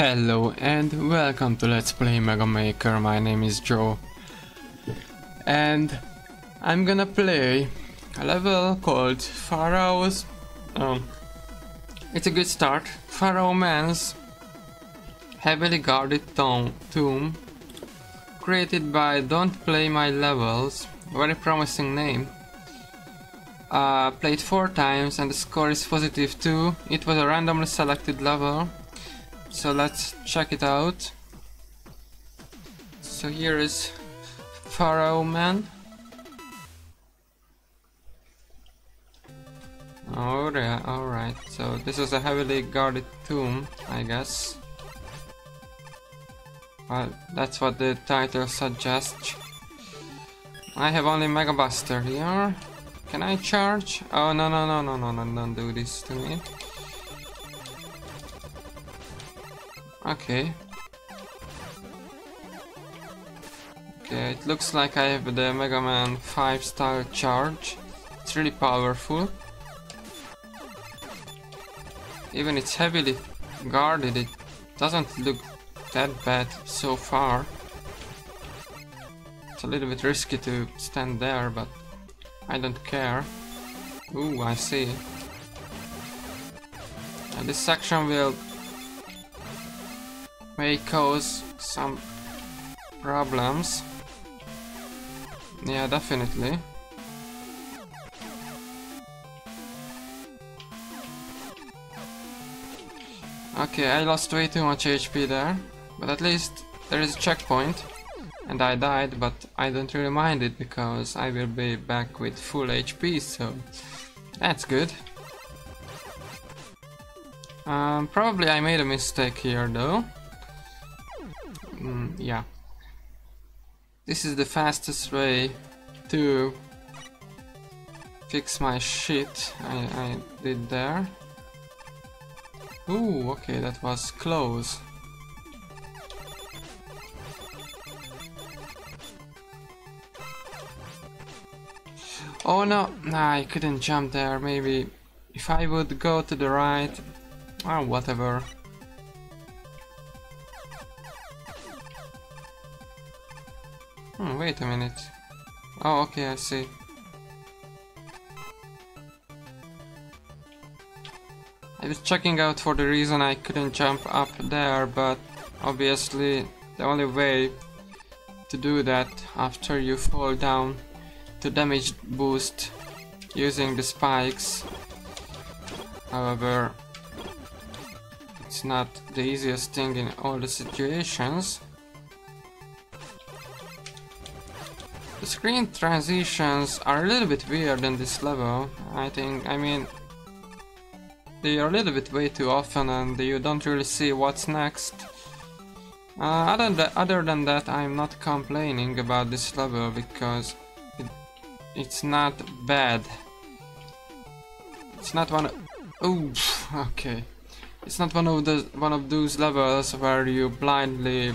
Hello and welcome to Let's Play Mega Maker. My name is Joe. And I'm gonna play a level called Pharaoh's. Um, it's a good start. Pharaoh Man's heavily guarded tomb, created by Don't Play My Levels. Very promising name. Uh, played four times and the score is positive 2. It was a randomly selected level. So let's check it out. So here is Pharaoh Man. Oh yeah, alright. So this is a heavily guarded tomb, I guess. Well, that's what the title suggests. I have only Mega Buster here. Can I charge? Oh no no no no no no don't do this to me. Okay. Okay, it looks like I have the Mega Man 5 style charge. It's really powerful. Even it's heavily guarded, it doesn't look that bad so far. It's a little bit risky to stand there, but I don't care. Ooh, I see. And this section will may cause some problems. Yeah, definitely. Okay, I lost way too much HP there, but at least there is a checkpoint. And I died, but I don't really mind it because I will be back with full HP, so that's good. Um, probably I made a mistake here though. Yeah. This is the fastest way to fix my shit I, I did there. Ooh, okay, that was close. Oh no, nah, I couldn't jump there, maybe if I would go to the right, or whatever. Wait a minute. Oh, okay, I see. I was checking out for the reason I couldn't jump up there, but obviously the only way to do that after you fall down to damage boost using the spikes. However, it's not the easiest thing in all the situations. The screen transitions are a little bit weird in this level. I think, I mean, they are a little bit way too often and you don't really see what's next. Uh, other, th other than that, I'm not complaining about this level because it, it's not bad. It's not one. Oh, okay. It's not one of the one of those levels where you blindly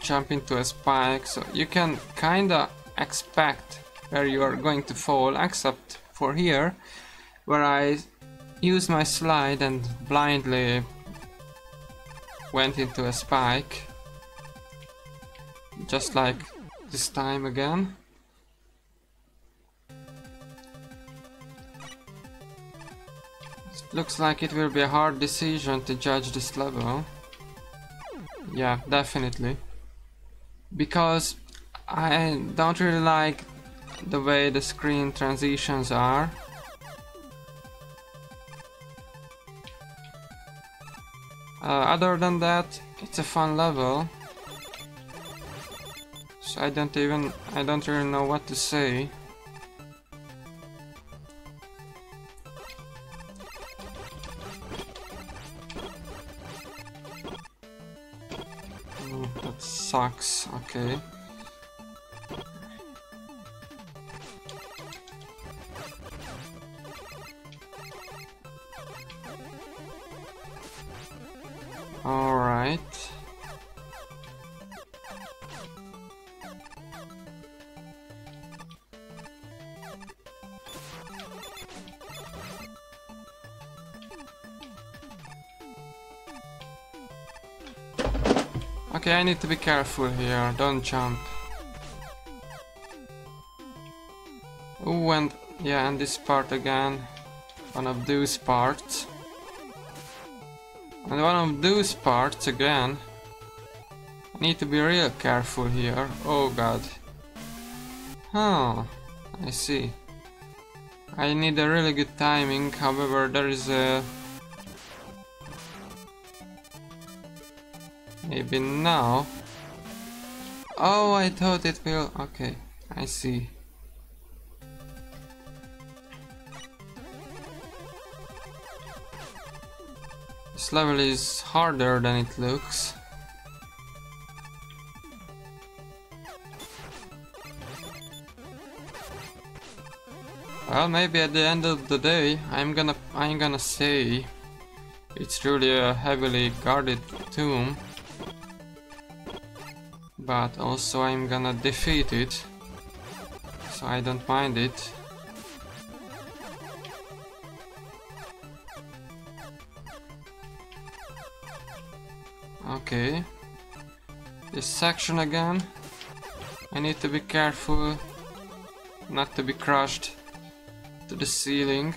jump into a spike, so you can kinda expect where you are going to fall, except for here, where I used my slide and blindly went into a spike. Just like this time again. Looks like it will be a hard decision to judge this level. Yeah, definitely. Because I don't really like the way the screen transitions are. Uh, other than that, it's a fun level. So I don't even, I don't really know what to say. That sucks, okay. Alright. Okay, I need to be careful here, don't jump. Oh, and yeah, and this part again. One of those parts. And one of those parts again. I need to be real careful here. Oh god. Huh, I see. I need a really good timing, however there is a... Maybe now? Oh, I thought it will... Okay, I see. This level is harder than it looks. Well, maybe at the end of the day, I'm gonna I'm gonna say it's really a heavily guarded tomb. But also I'm gonna defeat it. So I don't mind it. Okay. This section again. I need to be careful not to be crushed to the ceiling.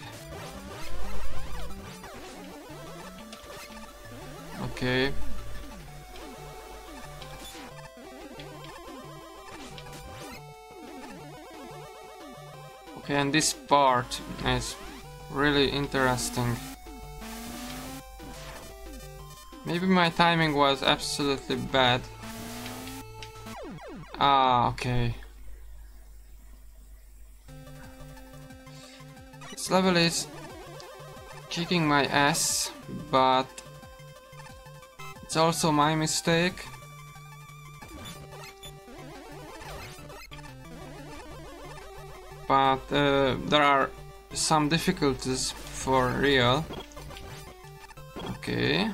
Okay. Okay, and this part is really interesting. Maybe my timing was absolutely bad. Ah, okay. This level is kicking my ass, but it's also my mistake. But uh, there are some difficulties for real. Okay.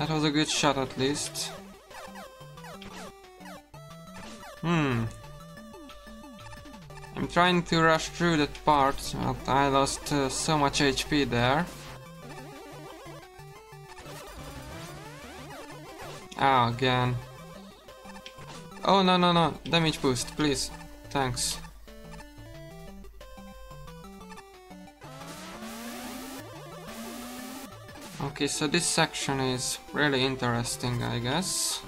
That was a good shot at least. Hmm. I'm trying to rush through that part, but I lost uh, so much HP there. Ah, again. Oh, no, no, no. Damage boost, please. Thanks. Okay, so this section is really interesting, I guess.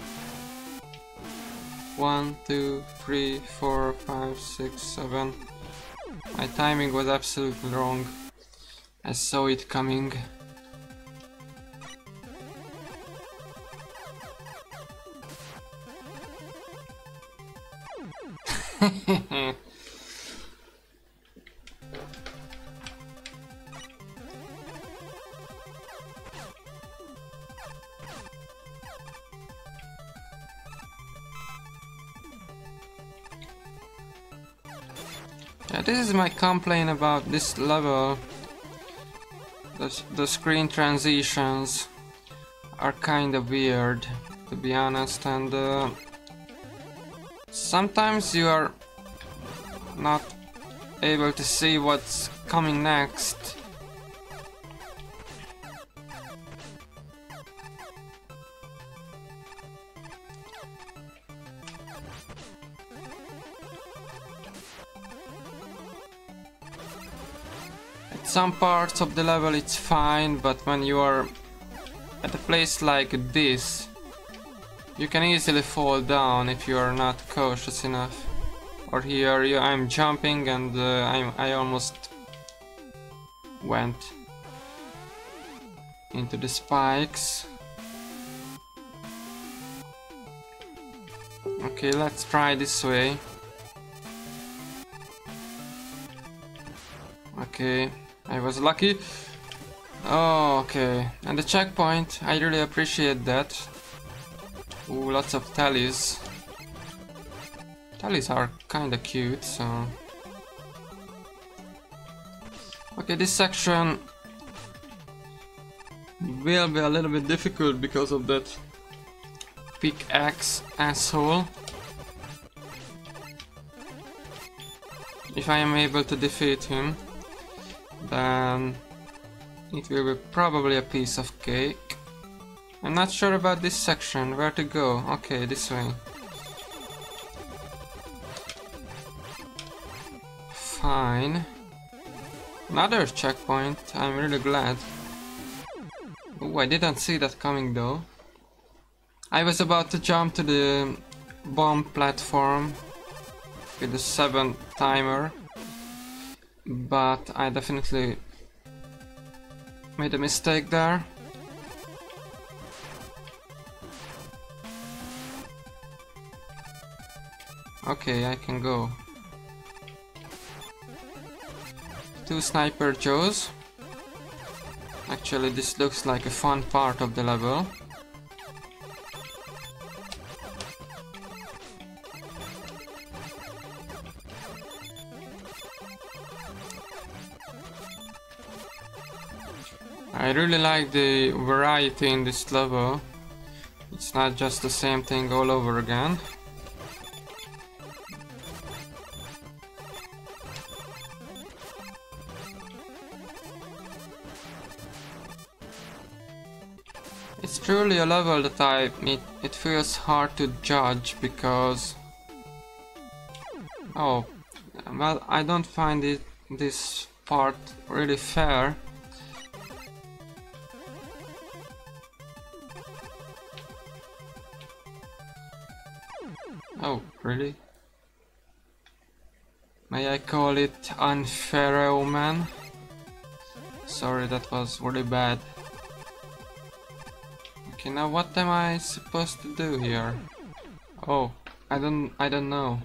One, two, three, four, five, six, seven. My timing was absolutely wrong. I saw it coming. complaint about this level. The, the screen transitions are kind of weird, to be honest, and uh, sometimes you are not able to see what's coming next. Some parts of the level it's fine, but when you are at a place like this, you can easily fall down if you are not cautious enough. Or here you, I'm jumping and uh, I'm, I almost went into the spikes. Okay, let's try this way. Okay, I was lucky. Oh, okay. And the checkpoint, I really appreciate that. Ooh, lots of tellies. Tellies are kinda cute, so... Okay, this section will be a little bit difficult because of that pickaxe asshole. If I am able to defeat him, then it will be probably a piece of cake. I'm not sure about this section, where to go. Okay, this way. Fine. Another checkpoint, I'm really glad. Oh, I didn't see that coming though. I was about to jump to the bomb platform with the 7 timer, but I definitely made a mistake there. Okay, I can go. Two Sniper Joes. Actually, this looks like a fun part of the level. I really like the variety in this level. It's not just the same thing all over again. It's truly a level that I it, it feels hard to judge because oh well I don't find it this part really fair really? May I call it unfair man? Sorry, that was really bad. Okay, now what am I supposed to do here? Oh, I don't I don't know.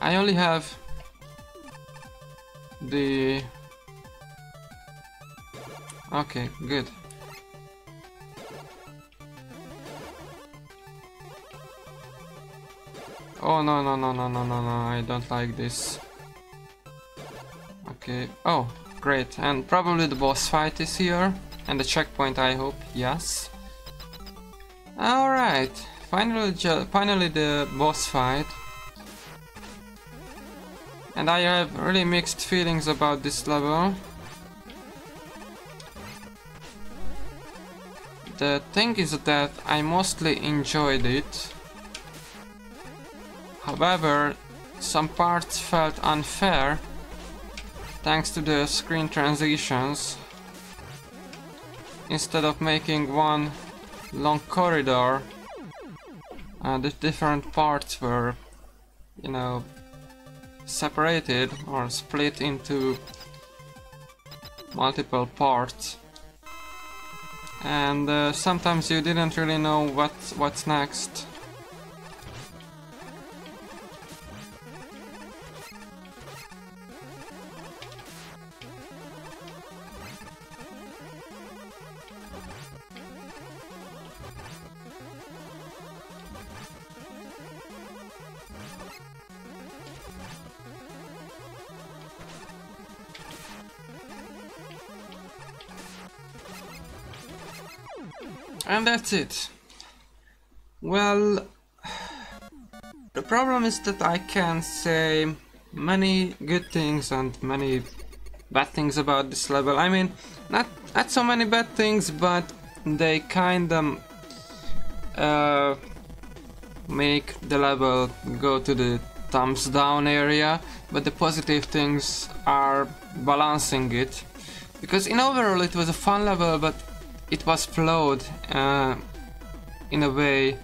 I only have the Okay, good. Oh no no no no no no no I don't like this. Okay. Oh, great. And probably the boss fight is here. And the checkpoint I hope. Yes. Alright. Finally finally the boss fight. And I have really mixed feelings about this level. The thing is that I mostly enjoyed it However, some parts felt unfair thanks to the screen transitions. Instead of making one long corridor, uh, the different parts were, you know, separated or split into multiple parts. And uh, sometimes you didn't really know what what's next. And that's it. Well, the problem is that I can say many good things and many bad things about this level. I mean, not not so many bad things, but they kind of uh, make the level go to the thumbs down area. But the positive things are balancing it, because in overall it was a fun level, but it was flowed uh, in a way.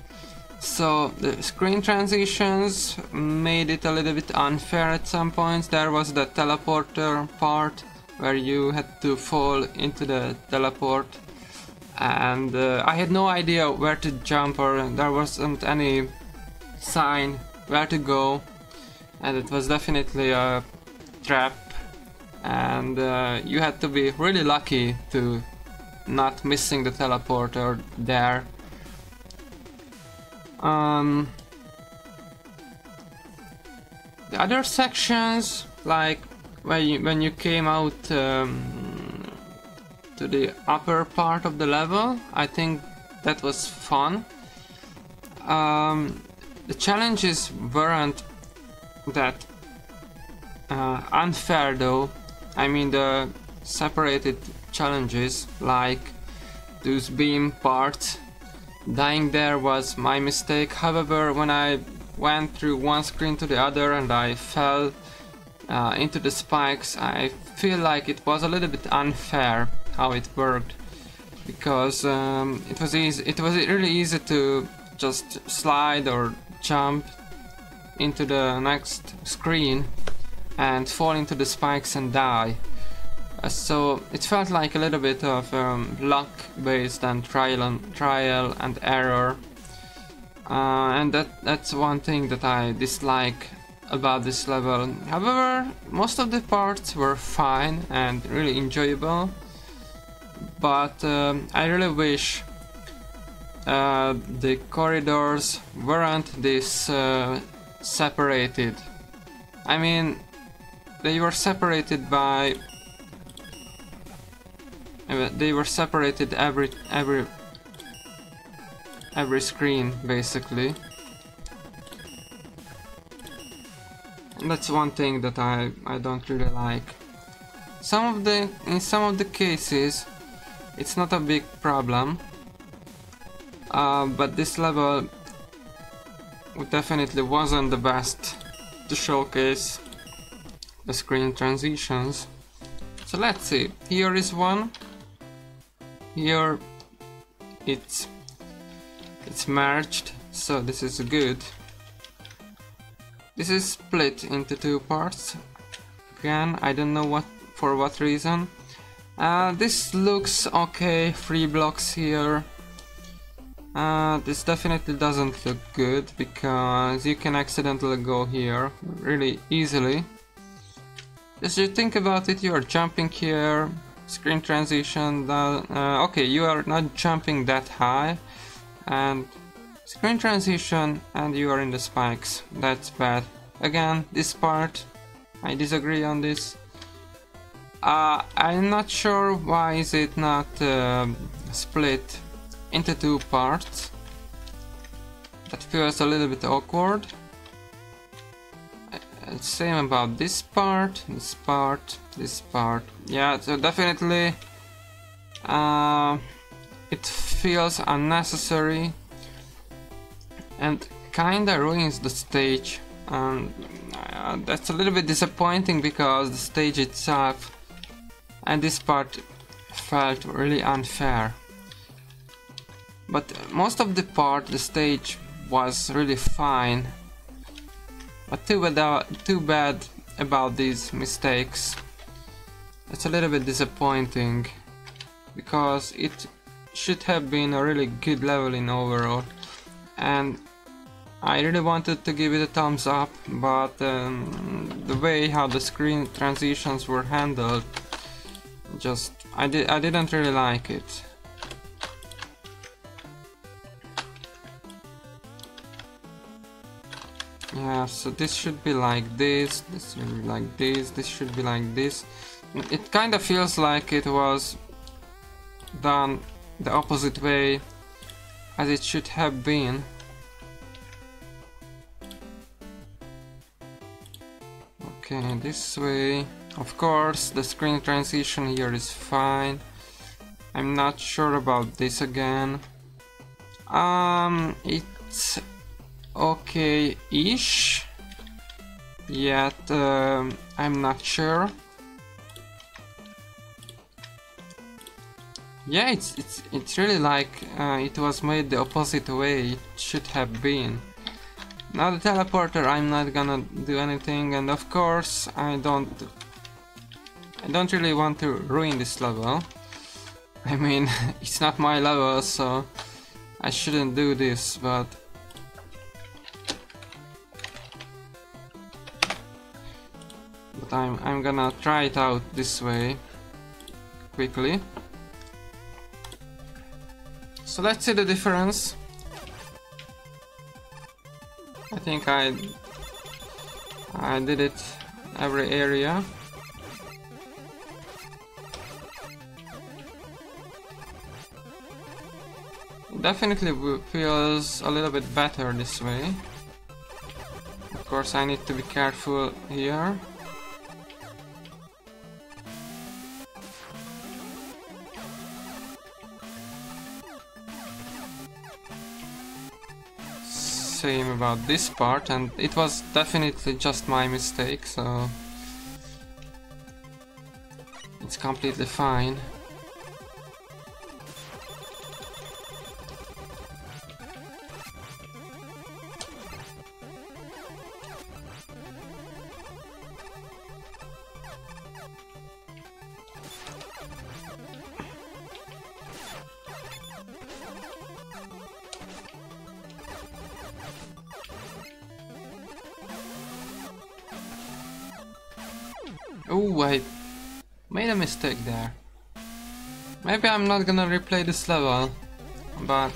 So the screen transitions made it a little bit unfair at some points. There was the teleporter part where you had to fall into the teleport. And uh, I had no idea where to jump or there wasn't any sign where to go. And it was definitely a trap. And uh, you had to be really lucky to not missing the teleporter there. Um, the other sections, like when you, when you came out um, to the upper part of the level, I think that was fun. Um, the challenges weren't that uh, unfair though. I mean the separated challenges like those beam parts. Dying there was my mistake, however when I went through one screen to the other and I fell uh, into the spikes I feel like it was a little bit unfair how it worked. Because um, it was easy it was really easy to just slide or jump into the next screen and fall into the spikes and die so it felt like a little bit of um, luck based and trial and trial and error uh, and that that's one thing that I dislike about this level. However, most of the parts were fine and really enjoyable, but um, I really wish uh, the corridors weren't this uh, separated. I mean, they were separated by uh, they were separated every every every screen basically. That's one thing that I, I don't really like. Some of the in some of the cases it's not a big problem. Uh, but this level definitely wasn't the best to showcase the screen transitions. So let's see. Here is one here it's it's merged so this is good. This is split into two parts. Again I don't know what for what reason. Uh, this looks okay three blocks here. Uh, this definitely doesn't look good because you can accidentally go here really easily. As you think about it you are jumping here screen transition uh, okay you are not jumping that high and screen transition and you are in the spikes. That's bad. Again this part I disagree on this. Uh, I'm not sure why is it not uh, split into two parts. That feels a little bit awkward uh, same about this part, this part, this part. Yeah, so definitely uh, it feels unnecessary and kinda ruins the stage. And uh, that's a little bit disappointing because the stage itself and this part felt really unfair. But most of the part the stage was really fine but too bad, too bad about these mistakes. It's a little bit disappointing because it should have been a really good level in overall. And I really wanted to give it a thumbs up but um, the way how the screen transitions were handled just I, did, I didn't really like it so this should be like this this should be like this this should be like this it kind of feels like it was done the opposite way as it should have been. Okay, this way. Of course, the screen transition here is fine. I'm not sure about this again. Um, it's okay-ish. Yet, um, I'm not sure. Yeah, it's it's it's really like uh, it was made the opposite way it should have been. Now the teleporter, I'm not gonna do anything, and of course I don't I don't really want to ruin this level. I mean, it's not my level, so I shouldn't do this, but I'm I'm gonna try it out this way quickly. So let's see the difference. I think I I did it every area. Definitely feels a little bit better this way. Of course I need to be careful here. Same about this part and it was definitely just my mistake so it's completely fine. Oh, I made a mistake there. Maybe I'm not gonna replay this level, but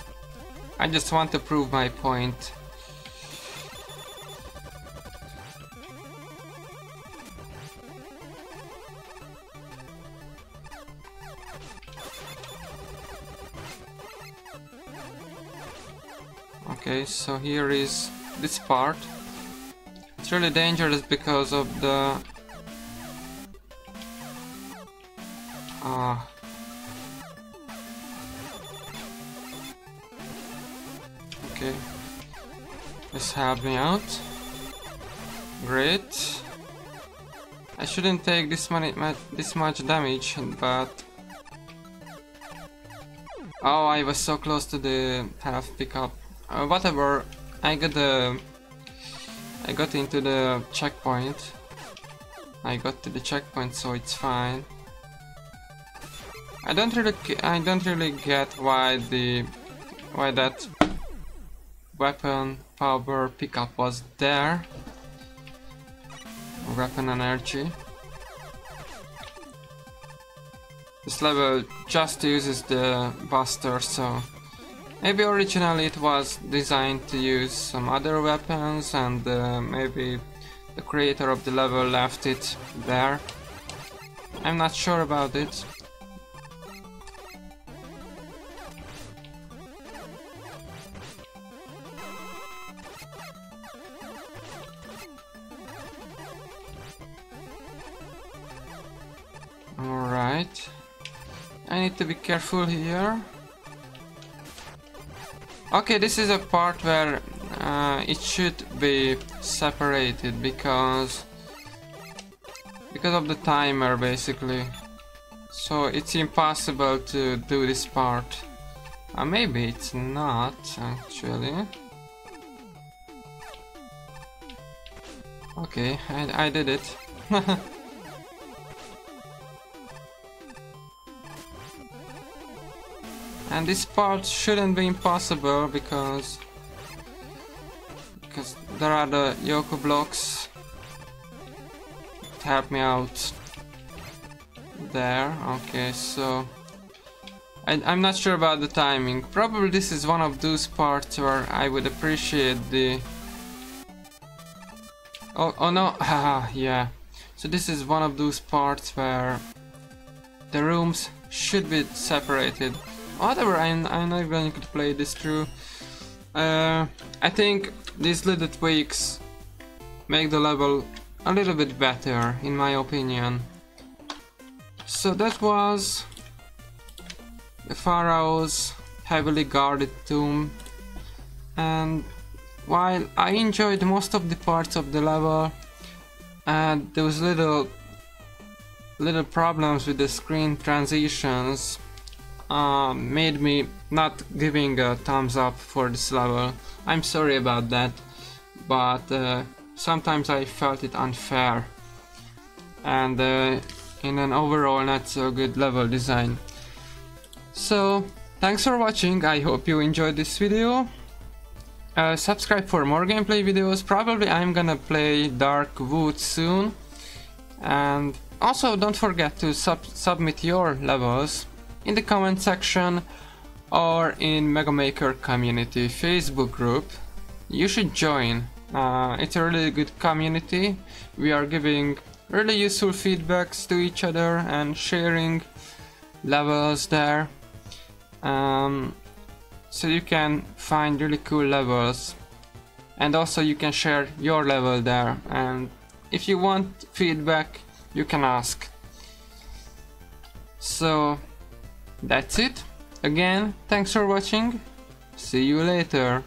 I just want to prove my point. Okay, so here is this part. It's really dangerous because of the Ah. Okay. This helped me out. Great. I shouldn't take this money this much damage, but Oh, I was so close to the health pickup. Uh, whatever. I got the I got into the checkpoint. I got to the checkpoint, so it's fine. I don't really I don't really get why the why that weapon power pickup was there. Weapon energy. This level just uses the buster, so maybe originally it was designed to use some other weapons and uh, maybe the creator of the level left it there. I'm not sure about it. To be careful here. Okay, this is a part where uh, it should be separated because because of the timer basically. So it's impossible to do this part. Uh, maybe it's not actually. Okay, I, I did it. And this part shouldn't be impossible because because there are the Yoku blocks to help me out there. Okay, so I, I'm not sure about the timing. Probably this is one of those parts where I would appreciate the Oh, oh no, haha, yeah. So this is one of those parts where the rooms should be separated whatever, I'm, I'm not going to play this through. Uh, I think these little tweaks make the level a little bit better, in my opinion. So that was the Pharaoh's heavily guarded tomb. And while I enjoyed most of the parts of the level, and was little little problems with the screen transitions uh, made me not giving a thumbs up for this level. I'm sorry about that, but uh, sometimes I felt it unfair and uh, in an overall not so good level design. So, thanks for watching, I hope you enjoyed this video. Uh, subscribe for more gameplay videos, probably I'm gonna play Dark Wood soon. And also don't forget to sub submit your levels in the comment section or in Mega Maker community Facebook group. You should join. Uh, it's a really good community. We are giving really useful feedbacks to each other and sharing levels there. Um, so you can find really cool levels and also you can share your level there and if you want feedback you can ask. So that's it. Again, thanks for watching. See you later.